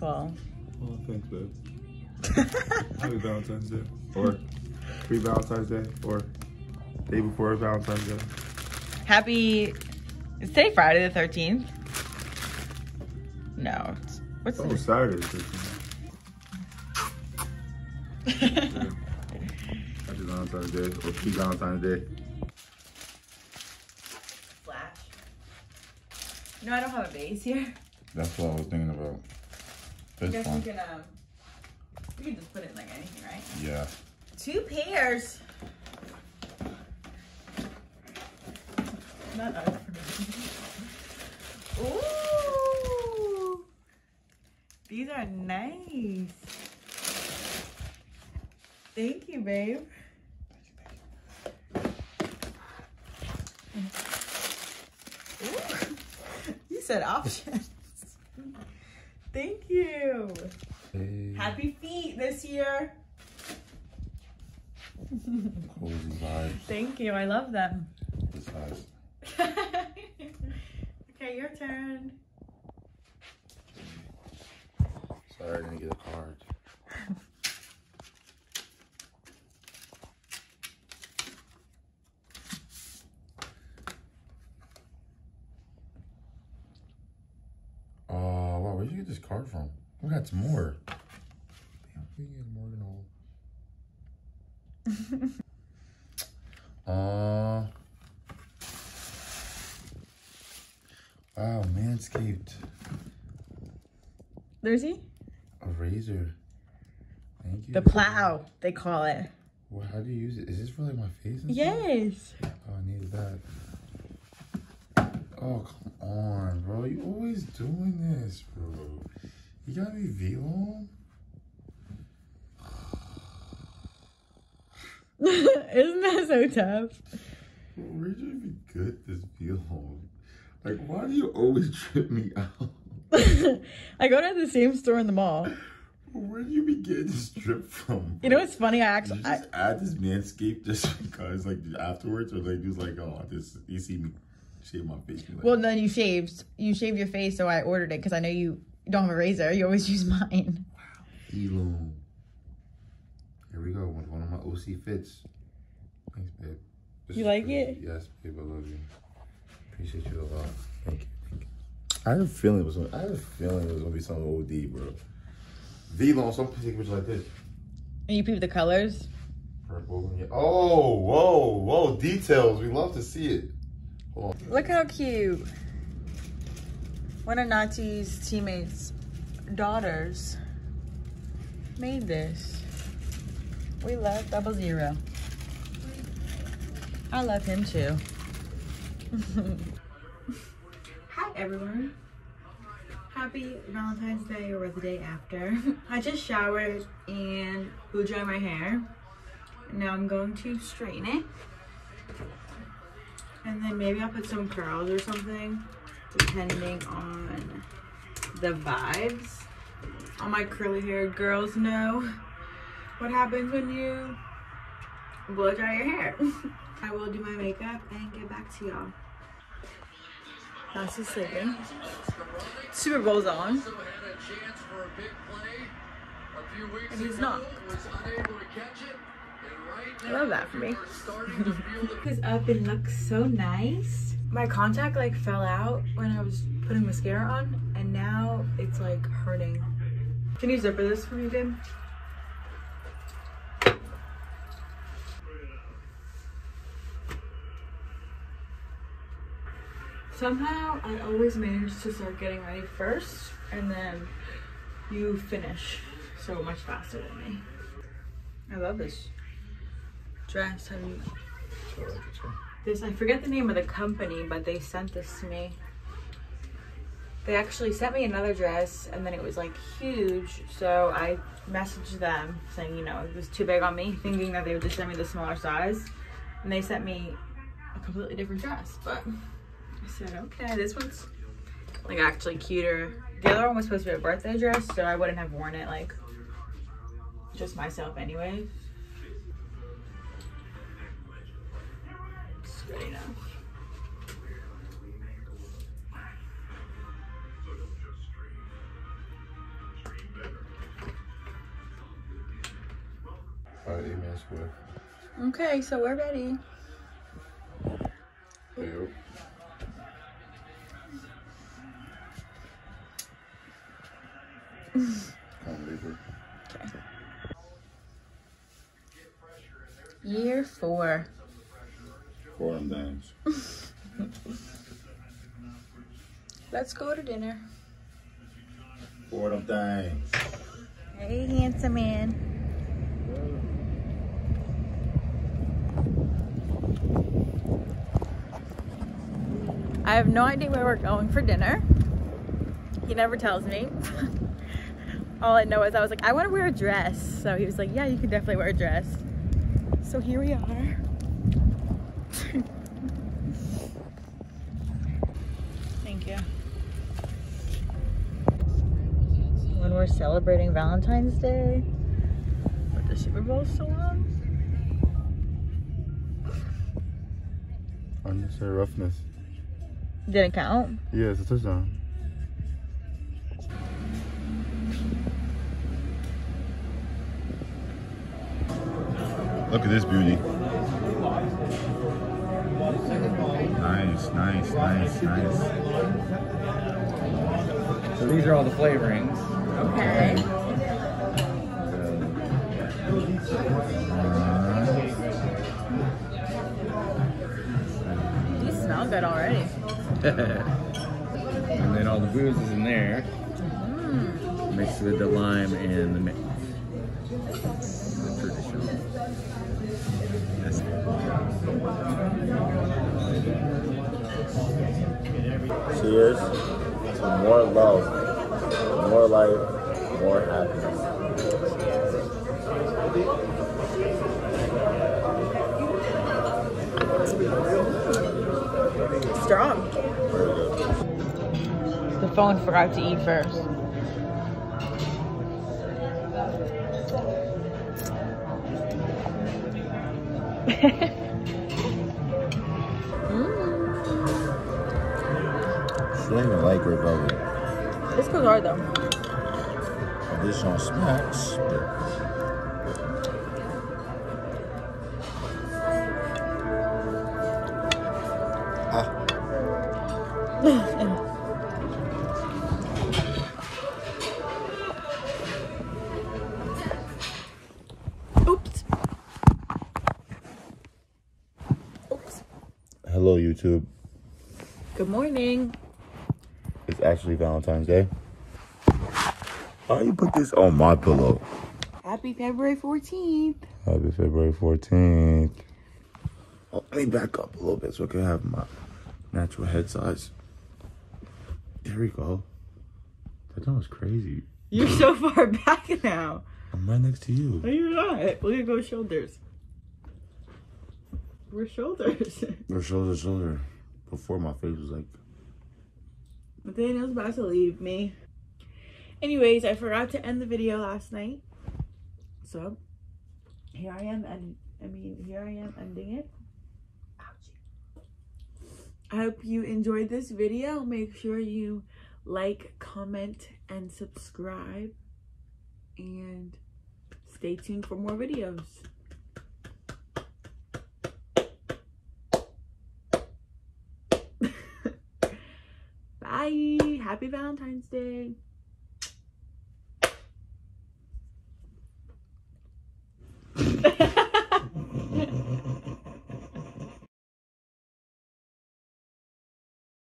beautiful. Oh, thanks, babe. Happy Valentine's Day. Or pre Valentine's Day. Or day before Valentine's Day. Happy. Is today Friday the 13th? No. it's- What's Oh, the Saturday. the 13th. Happy Valentine's Day. Or pre Valentine's Day. flash? No, I don't have a base here. That's what I was thinking about. I guess we one. can, um, we can just put it in like anything, right? Yeah. Two pairs. Not us. Ooh. These are nice. Thank you, babe. Ooh. You said options. Thank you. Hey, Happy feet this year. cozy vibes. Thank you. I love them. Okay, your turn. Sorry, I didn't get a card. Oh, wow, where'd you get this card from? We got some more. Damn, we get more than. Uh, wow, Manscaped. There's he. A razor. Thank you. The plow, they call it. Well, how do you use it? Is this for like my face and stuff? Yes. Oh, I needed that. Oh, come on, bro. You always doing this, bro. You got me Vlone? Isn't that so tough? Bro, Where'd you even get this Vlone? Like, why do you always trip me out? I go to the same store in the mall. Where do you be getting this drip from? You know bro? what's funny? I actually, I, add this manscape just because, like, afterwards, or like, just like, oh, this you see me shave my face? like, well, then you shaved. You shaved your face, so I ordered it because I know you don't have a razor. You always use mine. Wow, Elon. Here we go. One, one of my OC fits. Thanks, babe. This You like for it? Yes, babe. I love you. Appreciate you a lot. Thank you. Thank you. I had a feeling it was. Gonna, I had a feeling it was gonna be some OD, bro. Vlone, some take pictures like this. And you peep the colors. Purple. Oh, whoa, whoa! Details. We love to see it. Look how cute. One of Nati's teammates' daughters made this. We love Double Zero. I love him too. Hi everyone. Happy Valentine's Day or the day after. I just showered and blew dry my hair. Now I'm going to straighten it. And then maybe I'll put some curls or something, depending on the vibes. All my curly haired girls know what happens when you blow dry your hair. I will do my makeup and get back to y'all. That's just sleeping. Super Bowl's on. And he's not. I love that for me. Because up and looks so nice. My contact like fell out when I was putting mascara on, and now it's like hurting. Can you zipper this for me, babe? Somehow I always manage to start getting ready first, and then you finish so much faster than me. I love this dress. Have you this I forget the name of the company, but they sent this to me. They actually sent me another dress and then it was like huge, so I messaged them saying, you know, it was too big on me, thinking that they would just send me the smaller size. And they sent me a completely different dress. But I said, okay, this one's like actually cuter. The other one was supposed to be a birthday dress, so I wouldn't have worn it like just myself anyways. Square. Okay, so we're ready. There you go. Come, Libra. Year four. Four things. Let's go to dinner. Four of them things. Hey, handsome man. I have no idea where we're going for dinner. He never tells me. All I know is I was like, I want to wear a dress. So he was like, yeah, you can definitely wear a dress. So here we are. Thank you. When we're celebrating Valentine's Day, but the Super still on. Unnecessary roughness. Didn't count. Yeah, it's a touchdown. Look at this beauty. Nice, nice, nice, nice. So these are all the flavorings. Okay. These smell good already. and then all the booze is in there. Mm. Mixed with the lime and the mix. The traditional. Cheers to more love, more life, more happiness. Strong. The phone forgot to eat first. She don't even like red velvet. This goes hard though. Additional smacks. Ah, YouTube. Good morning. It's actually Valentine's Day. Why you put this on my pillow? Happy February 14th. Happy February 14th. Oh, let me back up a little bit so I can have my natural head size. There we go. That was crazy. You're so far back now. I'm right next to you. No, you're not. Look at go shoulders. We're shoulders. Or shoulder to shoulder. Before my face was like, Nathaniel's about to leave me. Anyways, I forgot to end the video last night. So here I am and I mean here I am ending it. Ouchie. I hope you enjoyed this video. Make sure you like, comment, and subscribe. And stay tuned for more videos. Happy Valentine's Day.